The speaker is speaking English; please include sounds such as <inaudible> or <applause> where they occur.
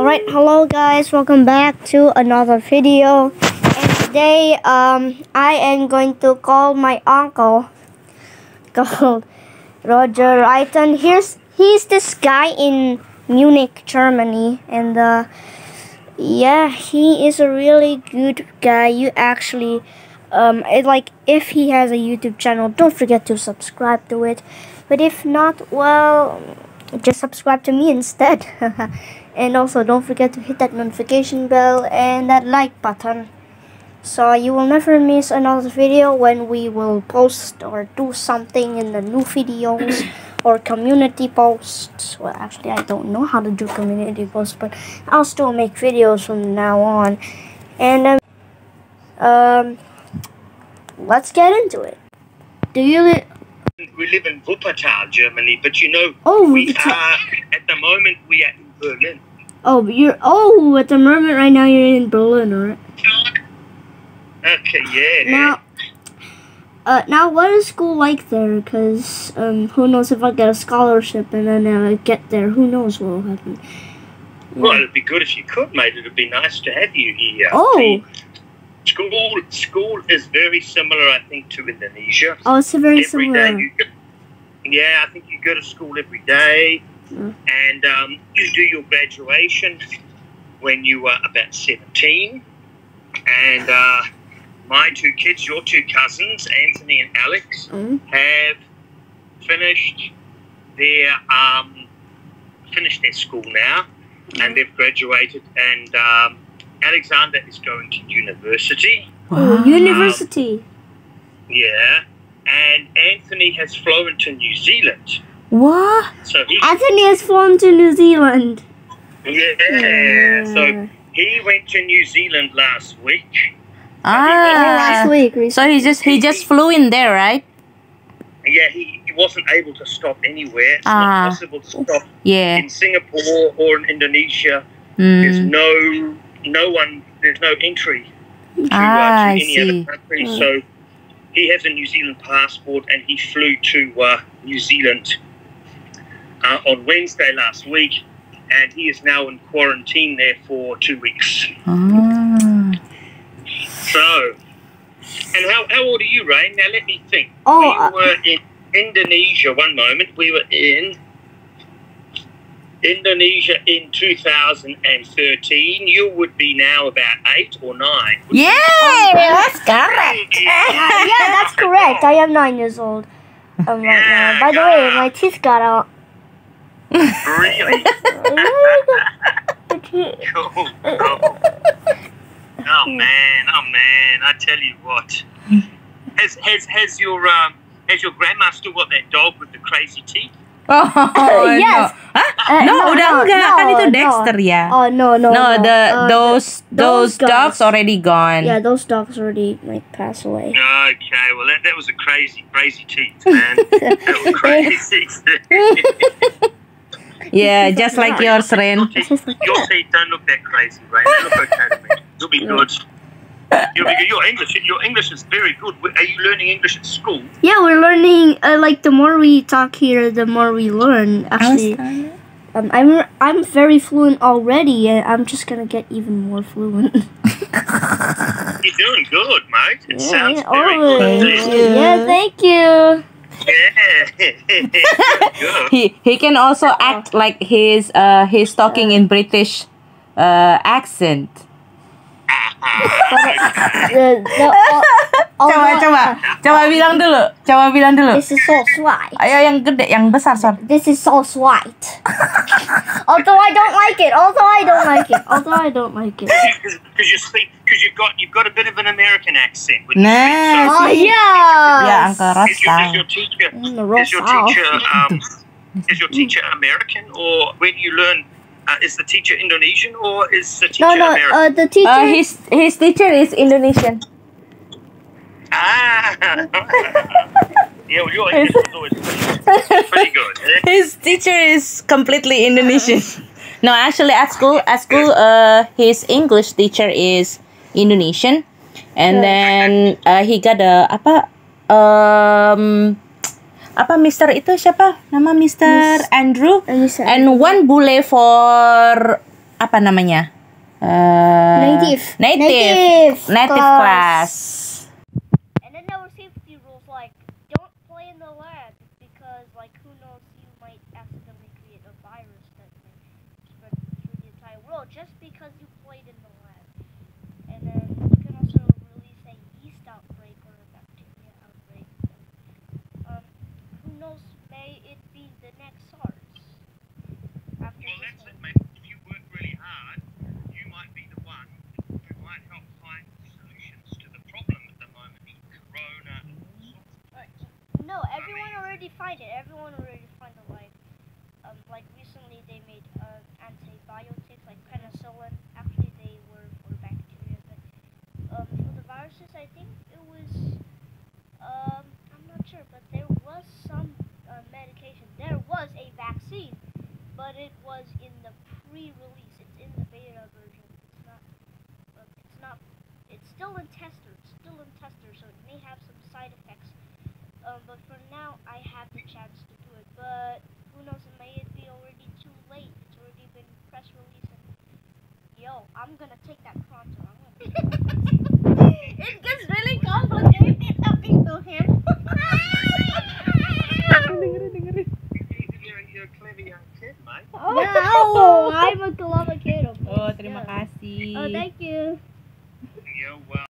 Alright, hello guys, welcome back to another video. And today, um, I am going to call my uncle <laughs> called Roger Reiten. Here's he's this guy in Munich, Germany, and uh, yeah, he is a really good guy. You actually, um, it, like if he has a YouTube channel, don't forget to subscribe to it. But if not, well, just subscribe to me instead. <laughs> and also don't forget to hit that notification bell and that like button so you will never miss another video when we will post or do something in the new videos <coughs> or community posts well actually I don't know how to do community posts but I'll still make videos from now on and um, um let's get into it do you li- we live in Wuppertal, Germany, but you know, Oh, we Wuppertal. are at the moment we are in Berlin. Oh you're oh at the moment right now you're in Berlin right Okay, yeah. Now, uh, now what is school like there? Because um, who knows if I get a scholarship and then uh, get there? Who knows what will happen? well, it'd be good if you could, mate. It'd be nice to have you here. Oh. See, school school is very similar, I think, to Indonesia. Oh, it's a very Every day similar. you go, yeah, I think you go to school every day, Mm. and um, you do your graduation when you were about seventeen, and. Uh, my two kids, your two cousins, Anthony and Alex, Mm. have finished their um, finished their school now, and they've graduated. And um, Alexander is going to university. Oh, university. Yeah, and Anthony has flown to New Zealand. What? So he, Anthony has flown to New Zealand. yeah, so he went to New Zealand last week. Ah, last Ah. week. recently. So he just he just flew in there, right? Yeah, he, he wasn't able to stop anywhere. It's Ah. not possible to stop Yeah. in Singapore or in Indonesia. There's Mm. no no one. There's no entry to, uh, Ah, to I any other country. Mm. So he has a New Zealand passport, and he flew to uh, New Zealand uh, on Wednesday last week, and he is now in quarantine there for two weeks. Ah. So, and how how old are you, Ray? Now let me think. Oh, we uh, were in Indonesia one moment. We were in. Indonesia in 2013. You would be now about eight or nine. <laughs> Yeah, that's correct. Yeah, that's correct. I am nine years old. Um, right now. By the way, my teeth got out. Really? The teeth- cool. cool. Oh man, oh man! I tell you what. Has has has your um has your grandma still got that dog with the crazy teeth? Oh, Yes. no. Hah? Uh, no, udah enggak. kan itu no. Ya. Oh no no no, the Uh, those those those guys. dogs already gone. Yeah, those dogs already like passed away. Okay, well that, that was a crazy crazy teeth, man. <laughs> that was crazy. <laughs> Yeah, just like yours, Ren. Your teeth, your teeth don't look that crazy, right? They look okay to me. You'll be good. You'll be. Your English, your English is very good. Are you learning English at school? Yeah, we're learning. Uh, like the more we talk here, the more we learn. Actually, um, I'm I'm very fluent already, and I'm just gonna get even more fluent. <laughs> You're doing good, mate. It sounds yeah, very oh, good. Thank you. yeah, thank you. Yeah. <laughs> He he can also act like he's uh he's talking in British uh accent. The, the, <laughs> all, all Coba the- coba coba bilang dulu. Coba bilang dulu. This is so sweet. Ayo yang gede, yang besar, Sor. This is so sweet. <laughs> although I don't like it. Although I don't like it. Although I don't like it. Because you speak, because you've got you've got a bit of an American accent. When you speak, so Oh see. yeah. Ya, Uncle is, your, is Rosa. your teacher Mm, is your teacher um, <laughs> is your teacher American or where do you learn? Uh, is the teacher Indonesian or is the teacher No, no. American? Uh, the teacher. Uh, his his teacher is Indonesian. ah, <laughs> yeah. Well, your English is always pretty, pretty good. eh? <laughs> His teacher is completely Indonesian. no, actually at school at school uh his English teacher is Indonesian. And Yeah. then uh, he got a apa um apa Mister itu siapa? Nama Mister Miss- Andrew. Said- And one bule for apa namanya? Eh, Native. Native. Native Native class. class. And then there were safety rules like knows? May it be the next SARS. After Well, that's one. it, mate. If you work really hard, you might be the one who might help find solutions to the problem at the moment, the corona and all sorts of things. No, everyone already find it. Everyone already find it. Like, um, like recently they made uh, antibiotics like penicillin. Actually, they were for bacteria, but um, for the viruses, I think it was. Not sure, but there was some uh, medication. There was a vaccine, but it was in the pre-release. It's in the beta version. It's not. Uh, it's not. It's still in tester. It's still in tester, so it may have some side effects. Um, but for now, I have the chance to do it. But who knows? It may be already too late. It's already been press release. And yo, I'm gonna take that pronto. <laughs> It gets really complicated talking to him. <laughs> You're, you're a clever young kid, mate. No, I'm a clever kid. of Oh, course, terima yeah. kasih. Oh, thank you. Yeah, well.